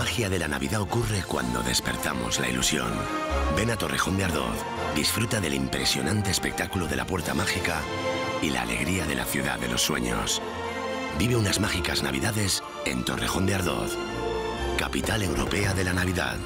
La magia de la Navidad ocurre cuando despertamos la ilusión. Ven a Torrejón de Ardoz, disfruta del impresionante espectáculo de la Puerta Mágica y la alegría de la ciudad de los sueños. Vive unas mágicas Navidades en Torrejón de Ardoz, capital europea de la Navidad.